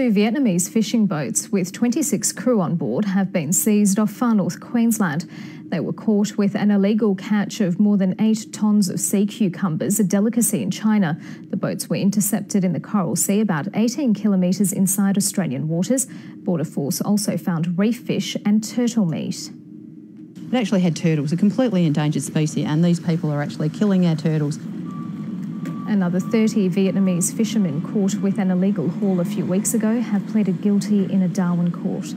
Two Vietnamese fishing boats with 26 crew on board have been seized off far north Queensland. They were caught with an illegal catch of more than eight tonnes of sea cucumbers, a delicacy in China. The boats were intercepted in the Coral Sea about 18 kilometres inside Australian waters. Border Force also found reef fish and turtle meat. It actually had turtles, a completely endangered species, and these people are actually killing our turtles. Another 30 Vietnamese fishermen caught with an illegal haul a few weeks ago have pleaded guilty in a Darwin court.